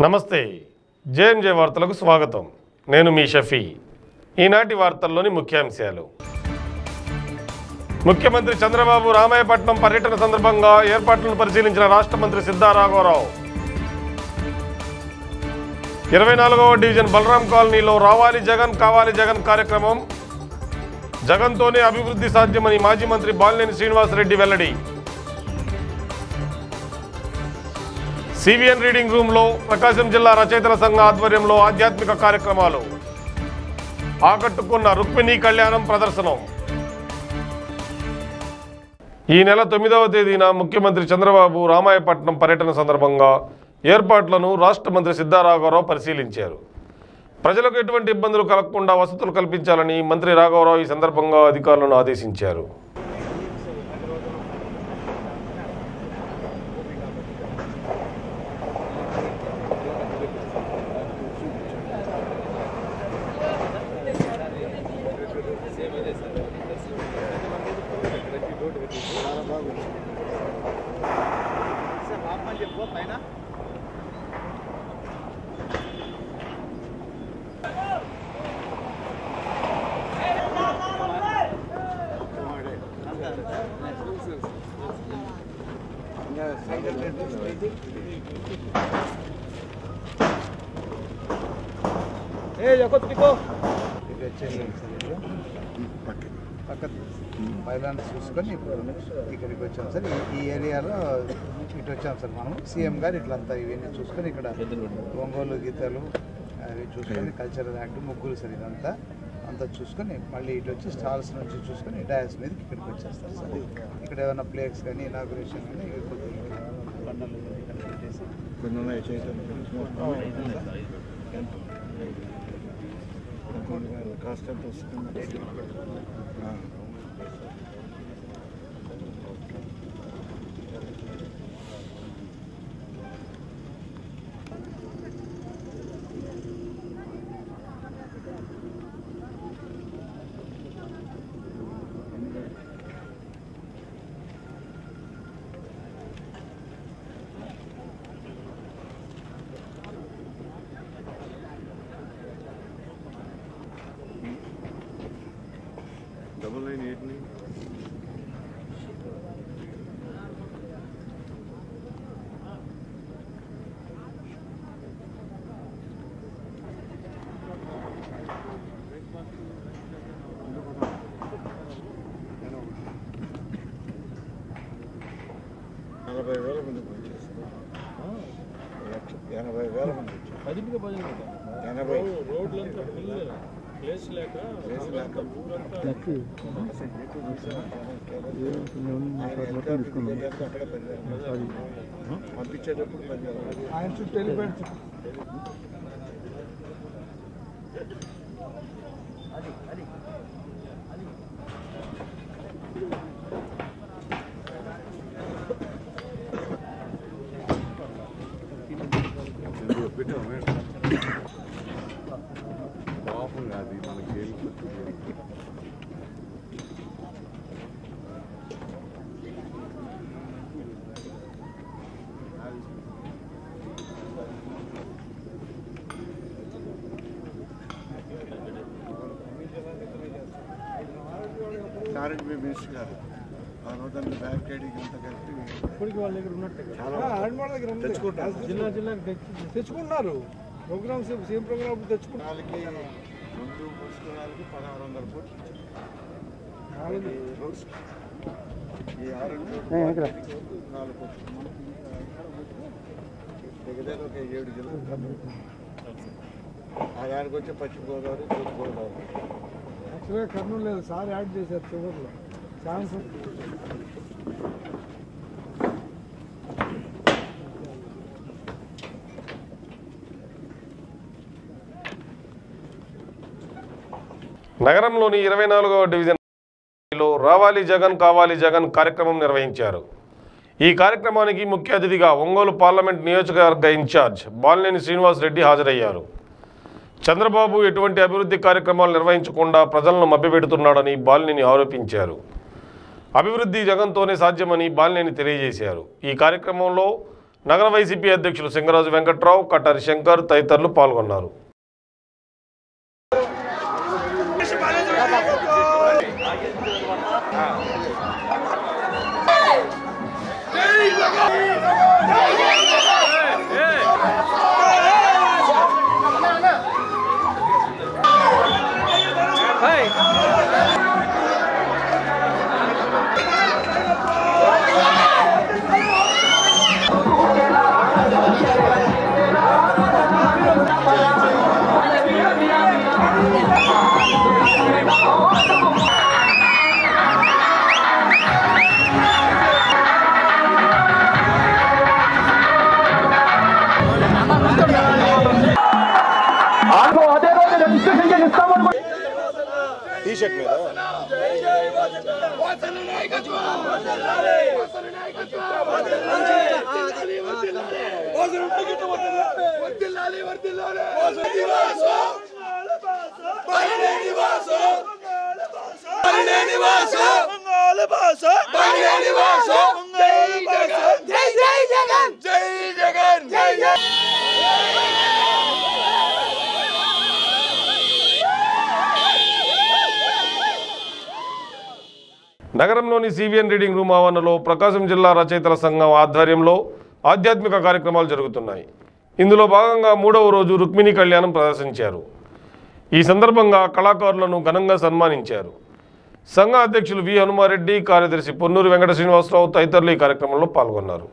నమస్తే. జేఎంజే వార్తలకు స్వాగతం. నేను మీ షఫీ. ఈనాటి వార్తల్లోని ముఖ్యాంశాలు. ముఖ్యమంత్రి చంద్రబాబు రామాయపట్నం పర్యటన సందర్భంగా ఏర్పాట్లను పరిశీలించిన రాష్ట్ర మంత్రి సిద్ధారాఘవరావు. ఇరవై నాలుగవ డివిజన్ బలరాం కాలనీలో రావాలి జగన్ కావాలి జగన్ కార్యక్రమం. జగన్తోనే అభివృద్ధి సాధ్యమని మాజీ మంత్రి బాలినేని శ్రీనివాసరెడ్డి వెల్లడి. సివిఎన్ రీడింగ్ రూమ్లో ప్రకాశం జిల్లా రచయితల సంఘ ఆధ్వర్యంలో ఆధ్యాత్మిక కార్యక్రమాలు. ఆకట్టుకున్న రుక్మిణి కళ్యాణం ప్రదర్శనం. ఈ నెల తొమ్మిదవ తేదీన ముఖ్యమంత్రి చంద్రబాబు రామాయపట్నం పర్యటన సందర్భంగా ఏర్పాట్లను రాష్ట్ర మంత్రి సిద్ధారాఘవరావు పరిశీలించారు. ప్రజలకు ఎటువంటి ఇబ్బందులు కలగకుండా వసతులు కల్పించాలని మంత్రి రాఘవరావు ఈ సందర్భంగా అధికారులను ఆదేశించారు. ఏ జగత్ దిక్కో ఇది వచ్చేసి పక్క పైలాండ్ చూసుకొని ఇప్పుడు ఇక్కడికి వచ్చాం సార్. ఈ- ఏరియాలో ఇటు వచ్చాం సార్ మనం సీఎం గారు ఇట్లంతా ఇవన్నీ చూసుకొని ఇక్కడ ఒంగోలు గీతలు అవి చూసుకొని కల్చరల్ యాక్ట్ ముగ్గురు సార్ ఇదంతా అంతా చూసుకొని మళ్ళీ ఇటు వచ్చి స్టాల్స్ నుంచి చూసుకొని డయాస్ మీదకి ఇక్కడికి వచ్చేస్తారు సార్ ఇక్కడ ఏమైనా ప్లేస్ కానీ ఇనాగ్రేషన్ కానీ ఇవి కొద్దిగా బండలు ఇక్కడ పెట్టేసి కాస్ట్ ఎంత వస్తుంది ఎనభై. రోడ్లంతా ఫుల్ ప్లేస్ లేక ప్లేస్ లేక. పంపించేటప్పుడు ఆయన చుట్టూ వెళ్ళిపోయాడు. కరెంట్ మీ మినిస్టర్ గారు ఆ రోజు బ్యారికేడింగ్ అంతా కలిపి ఇప్పటికి వాళ్ళ దగ్గర ఉన్నట్టు చాలా ఆడవాళ్ళ దగ్గర ఉంది. తెచ్చుకుంటారు. జిల్లా జిల్లాకి తెచ్చి తెచ్చుకున్నారు ప్రోగ్రామ్స్ సేమ్ ప్రోగ్రామ్ తెచ్చుకున్నారు వాళ్ళకి ముందు పుస్తకాలకి పదహారు వందల కోట్లు నాలుగు. ఈ రోడ్స్ ఈ ఆరు నాలుగు కోట్లు దగ్గర దగ్గర ఒక ఏడు జిల్లాలు ఆ దానికి వచ్చి పశ్చిమ గోదావరి తూర్పు గోదావరి యాక్చువల్గా కర్నూలు లేదు. సార్ యాడ్ చేశారు చివరిలో. ఛాన్స్ నగరంలోని ఇరవై నాలుగవ డివిజన్లో రావాలి జగన్ కావాలి జగన్ కార్యక్రమం నిర్వహించారు. ఈ కార్యక్రమానికి ముఖ్య అతిథిగా ఒంగోలు పార్లమెంట్ నియోజకవర్గ ఇన్ఛార్జ్ బాలినేని శ్రీనివాస్ రెడ్డి హాజరయ్యారు. చంద్రబాబు ఎటువంటి అభివృద్ధి కార్యక్రమాలు నిర్వహించకుండా ప్రజలను మభ్యపెడుతున్నాడని బాలినేని ఆరోపించారు. అభివృద్ధి జగన్తోనే సాధ్యమని బాలినేని తెలియజేశారు. ఈ కార్యక్రమంలో నగర వైసీపీ అధ్యక్షులు సింగరాజు వెంకట్రావు కటారి శంకర్ తదితరులు పాల్గొన్నారు. değişecek mi? నగరంలోని సివిఎన్ రీడింగ్ రూమ్ ఆవరణలో ప్రకాశం జిల్లా రచయితల సంఘం ఆధ్వర్యంలో ఆధ్యాత్మిక కార్యక్రమాలు జరుగుతున్నాయి. ఇందులో భాగంగా మూడవ రోజు రుక్మిణి కళ్యాణం ప్రదర్శించారు. ఈ సందర్భంగా కళాకారులను ఘనంగా సన్మానించారు. సంఘ అధ్యక్షులు వి హనుమారెడ్డి కార్యదర్శి పొన్నూరు వెంకట శ్రీనివాసరావు తదితరులు ఈ కార్యక్రమంలో పాల్గొన్నారు.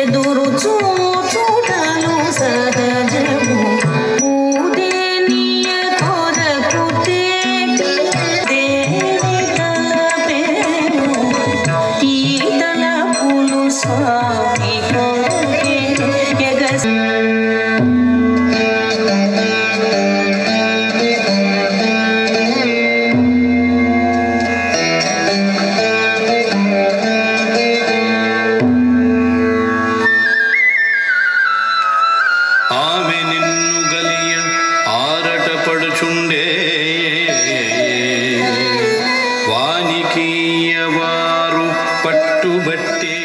ఎదురు చూచుటను సహజం பட்டு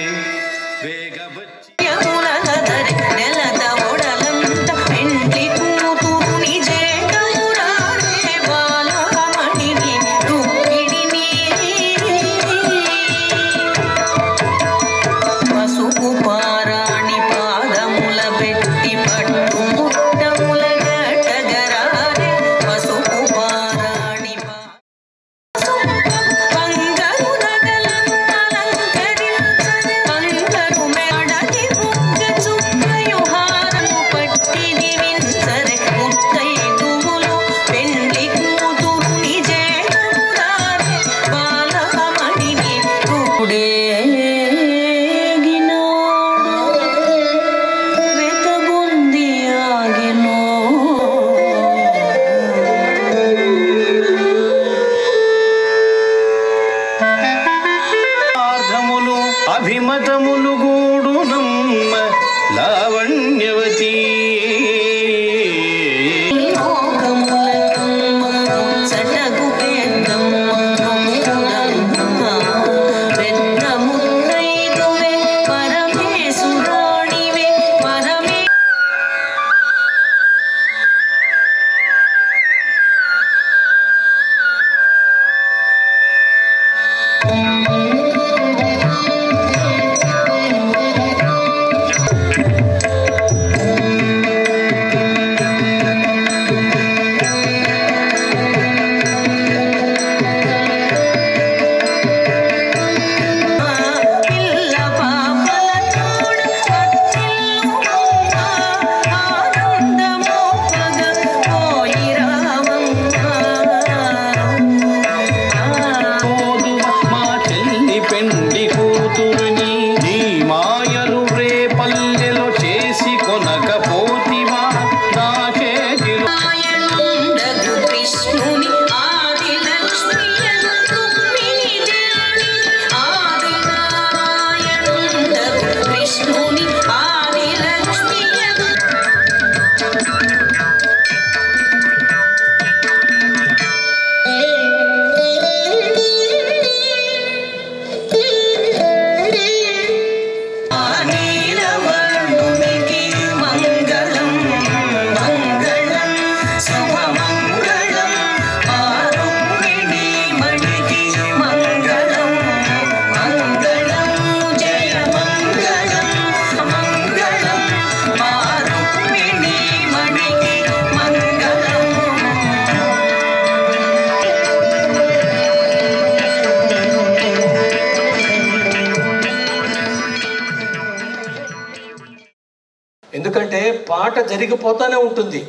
ఆట జరిగిపోతూనే ఉంటుంది.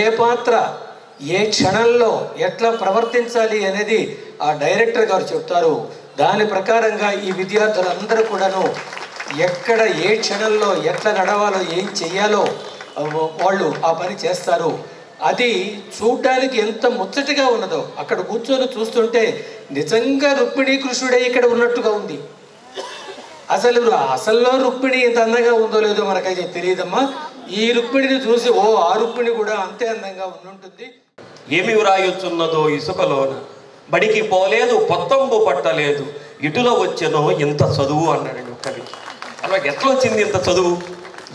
ఏ పాత్ర ఏ క్షణంలో ఎట్లా ప్రవర్తించాలి అనేది ఆ డైరెక్టర్ గారు చెప్తారు. దాని ప్రకారంగా ఈ విద్యార్థులందరూ కూడాను ఎక్కడ ఏ క్షణంలో ఎట్లా నడవాలో ఏం చెయ్యాలో వాళ్ళు ఆ పని చేస్తారు. అది చూడటానికి ఎంత ముచ్చటగా ఉన్నదో అక్కడ కూర్చొని చూస్తుంటే నిజంగా రుక్మిణీ కృష్ణుడే ఇక్కడ ఉన్నట్టుగా ఉంది. అసలు అసల్లో రుక్మిణి ఎంత అందంగా ఉందో లేదో మనకైతే తెలియదమ్మా. ఈ రుక్మిణిని చూసి ఓ ఆ రుక్మిణి కూడా అంతే అందంగా ఉండుంటుంది. ఏమి వ్రాయుచున్నదో ఇసుకలోన. బడికి పోలేదు పొత్తంబు పట్టలేదు. ఇటులో వచ్చెనో ఇంత చదువు అన్నాడండి కవి అలా ఎట్లా వచ్చింది ఇంత చదువు?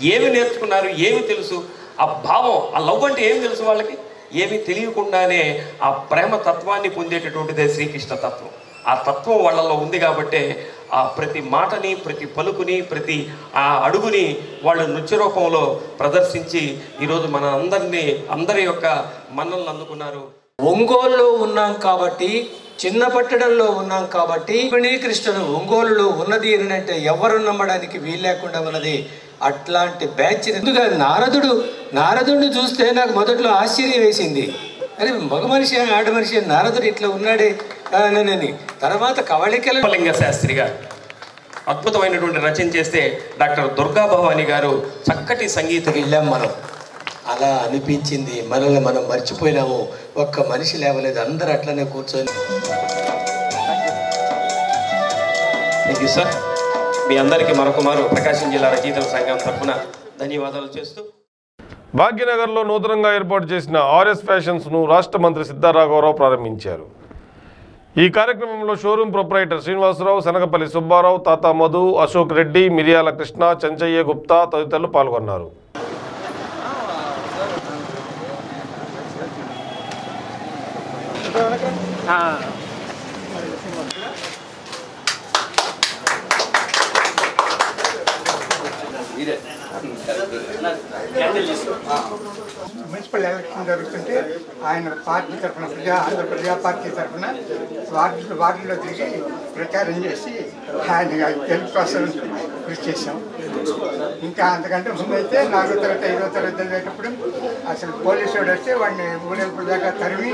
ఏమి నేర్చుకున్నారు? ఏమి తెలుసు? ఆ భావం ఆ లవ్ అంటే ఏమి తెలుసు వాళ్ళకి? ఏమి తెలియకుండానే ఆ ప్రేమ తత్వాన్ని పొందేటటువంటిదే శ్రీకృష్ణ తత్వం. ఆ తత్వం వాళ్ళలో ఉంది కాబట్టే ఆ ప్రతి మాటని ప్రతి పలుకుని ప్రతి ఆ అడుగుని వాళ్ళు నృత్య రూపంలో ప్రదర్శించి ఈరోజు మన అందరినీ అందరి యొక్క మన్నలను అందుకున్నారు. ఒంగోలులో ఉన్నాం కాబట్టి చిన్న పట్టణంలో ఉన్నాం కాబట్టి రుక్మిణీ కృష్ణుడు ఒంగోలులో ఉన్నది అంటే ఎవరు నమ్మడానికి వీలు లేకుండా ఉన్నది? అట్లాంటి బ్యాచ్ ఎందుకు నారదుడు నారదుడిని చూస్తే నాకు మొదట్లో ఆశ్చర్యం వేసింది. అరే మగ మనిషి ఆడ మనిషి నారదుడు ఇట్లా ఉన్నాడే అని తర్వాత కవళికల. లింగ శాస్త్రి గారు అద్భుతమైనటువంటి రచన చేస్తే డాక్టర్ దుర్గా భవాని గారు చక్కటి సంగీత. వెళ్ళాం మనం. అలా అనిపించింది. మనల్ని మనం మర్చిపోయినాము. ఒక్క మనిషి లేవలేదు. అందరూ అట్లనే కూర్చొని. థ్యాంక్ యూ సార్ మీ అందరికీ మరొక మారు ప్రకాశం జిల్లా రచయితల సంఘం తరఫున ధన్యవాదాలు చేస్తూ భాగ్యనగర్లో నూతనంగా ఏర్పాటు చేసిన ఆర్ఎస్ ఫ్యాషన్స్ను రాష్ట్ర మంత్రి సిద్ధారాఘవరావు ప్రారంభించారు. ఈ కార్యక్రమంలో షోరూం ప్రొపరైటర్ శ్రీనివాసరావు శనగపల్లి సుబ్బారావు తాతా మధు అశోక్ రెడ్డి మిరియాల కృష్ణ చంచయ్య గుప్తా తదితరులు పాల్గొన్నారు. మున్సిపల్ ఎలక్షన్ జరుగుతుంటే ఆయన పార్టీ తరఫున ప్రజా ఆంధ్ర ప్రజా పార్టీ తరఫున వార్డు వార్డులో తిరిగి ప్రచారం చేసి ఆయన గెలుపు కోసం కృషి చేశాం. ఇంకా అంతకంటే ముందైతే నాలుగో తరగతి ఐదో తరగతి చదివేటప్పుడు అసలు పోలీసు వాడు వస్తే వాడిని ఊరేపు దాకా తరిమి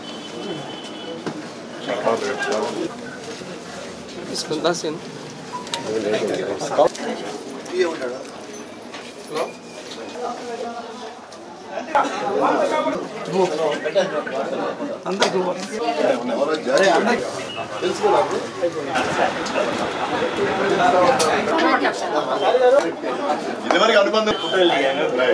ఇదివరకు అనుబంధం నిలబడే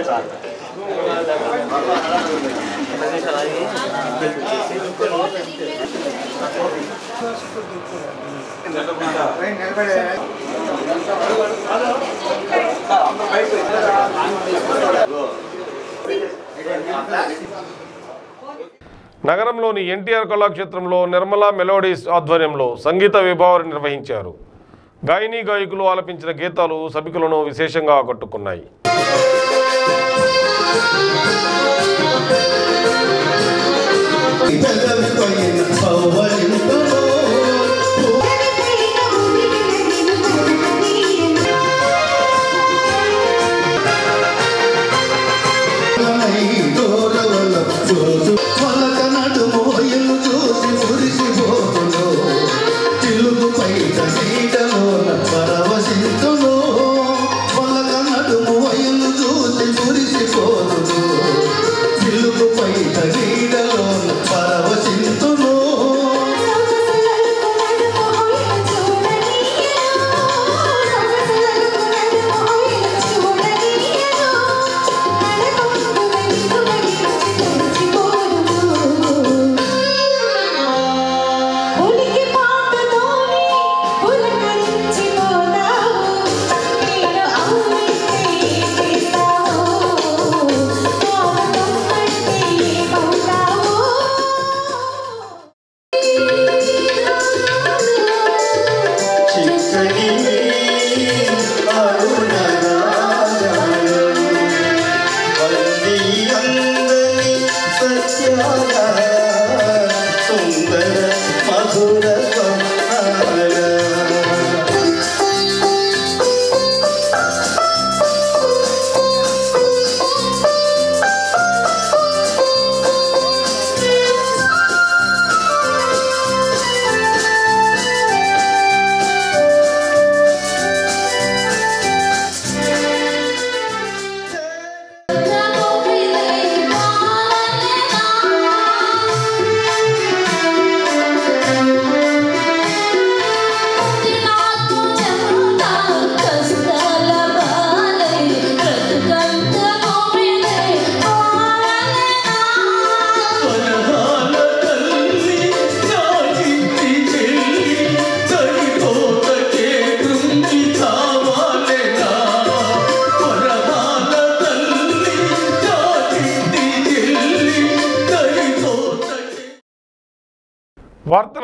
నగరంలోని ఎన్టీఆర్ కళాక్షేత్రంలో నిర్మలా మెలోడీస్ ఆధ్వర్యంలో సంగీత విభావాలు నిర్వహించారు. గాయని గాయకులు ఆలపించిన గీతాలు సభికులను విశేషంగా ఆకట్టుకున్నాయి. ఆ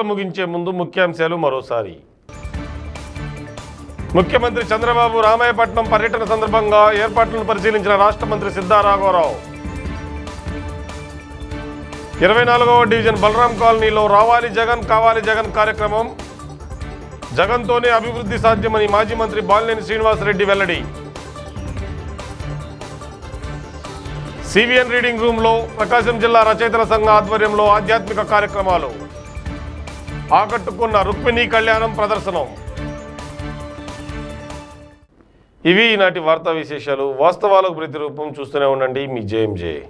ముగించే ముందు ముఖ్యాంశాలు మరోసారి. ముఖ్యమంత్రి చంద్రబాబు రామాయపట్నం పర్యటన సందర్భంగా ఏర్పాట్లను పరిశీలించిన రాష్ట్ర మంత్రి సిద్ధారాఘవరావు. ఇరవై నాలుగవ డివిజన్ బలరాం కాలనీలో రావాలి జగన్ కావాలి జగన్ కార్యక్రమం జగన్తోనే అభివృద్ధి సాధ్యమని మాజీ మంత్రి బాలినేని శ్రీనివాసరెడ్డి వెల్లడి. సివిఎన్ రీడింగ్ రూమ్లో ప్రకాశం జిల్లా రచయితల సంఘ ఆధ్వర్యంలో ఆధ్యాత్మిక కార్యక్రమాలు. ఆకట్టుకున్న రుక్మిణీ కళ్యాణం ప్రదర్శనం. ఇవి ఈనాటి వార్తా విశేషాలు. వాస్తవాలకు ప్రతిరూపం చూస్తూనే ఉండండి. మీ జేఎంజే.